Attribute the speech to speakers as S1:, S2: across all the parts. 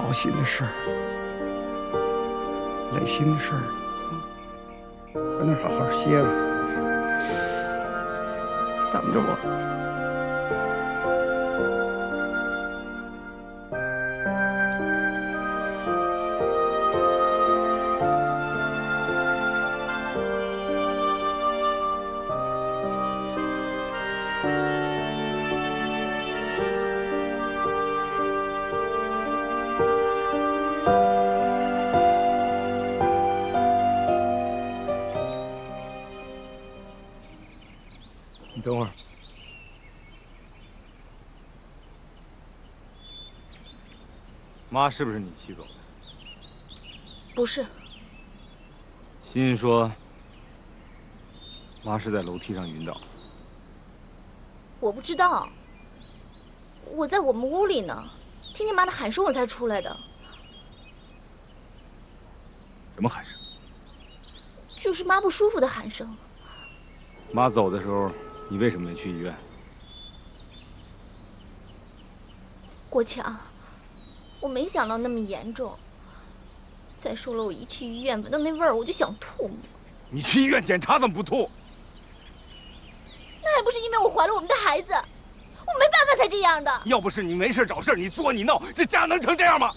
S1: 操心的事儿、累心的事儿，在那儿好好歇着，等着我。
S2: 妈是不是你气走的？
S3: 不是。
S2: 欣欣说，妈是在楼梯上晕倒。
S3: 我不知道，我在我们屋里呢，听见妈的喊声我才出来的。
S2: 什么喊声？
S3: 就是妈不舒服的喊声。
S2: 妈走的时候，你为什么没去医院？
S3: 国强。我没想到那么严重。再说了，我一去医院，闻到那味儿我就想吐。
S2: 你去医院检查怎么不吐？
S3: 那还不是因为我怀了我们的孩子，我没办法才这样的。
S2: 要不是你没事找事你作你闹，这家能成这样吗？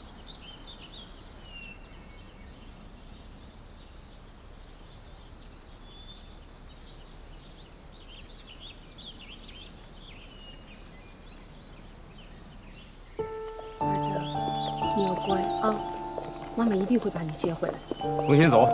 S4: 乖啊妈妈一定会把你接回来。
S2: 重新走。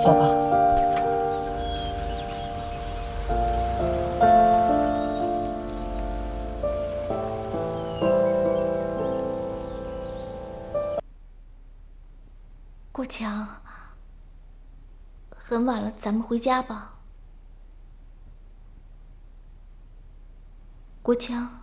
S2: 走吧。
S3: 国强很晚了咱们回家吧。国强。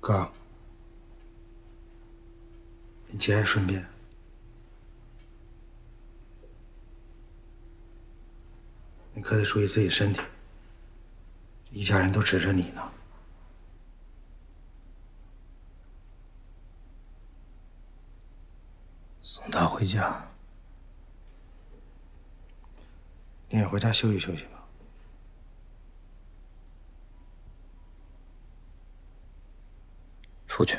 S1: 哥，你节哀顺变，你可得注意自己身体。一家人都指着你呢。
S5: 送他回家，
S1: 你也回家休息休息吧。
S5: 出去。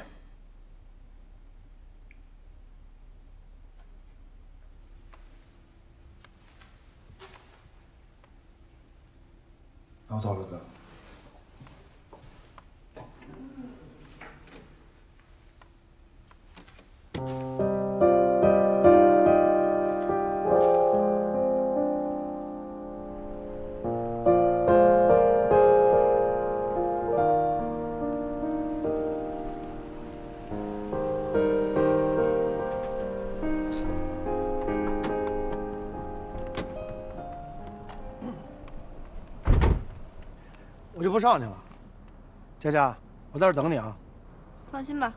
S1: 不上去了，佳佳，我在这等你啊。
S6: 放心吧。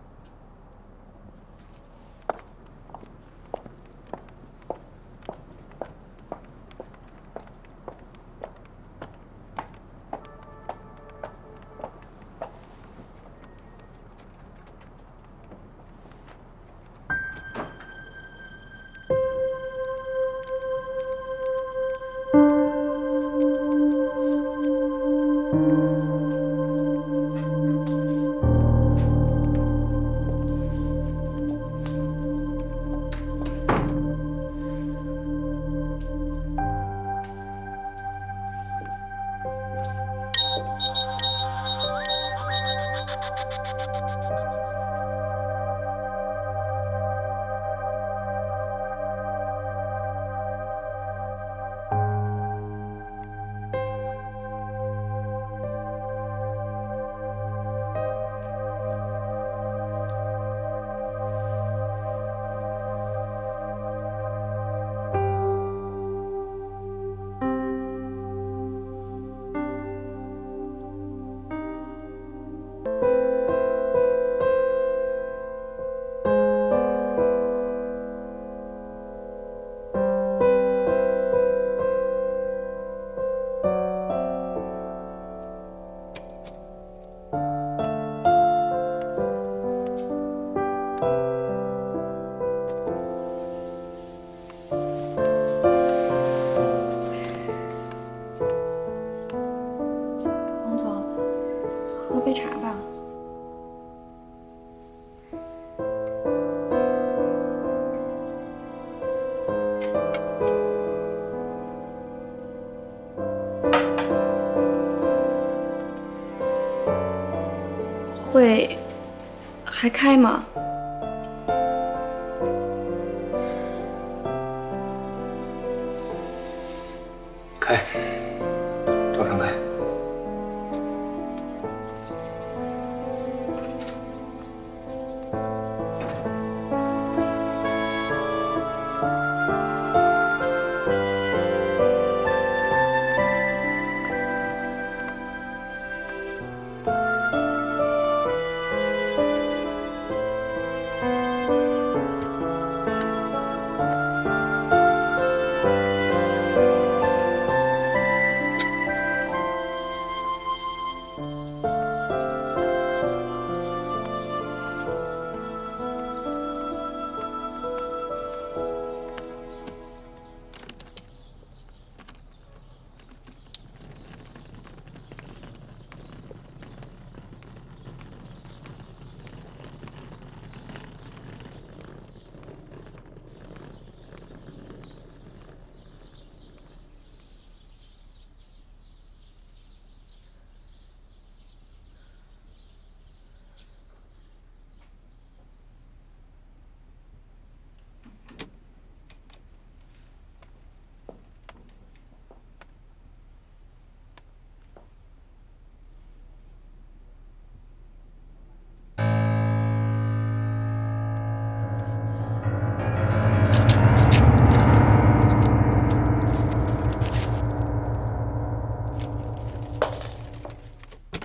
S6: 还开吗？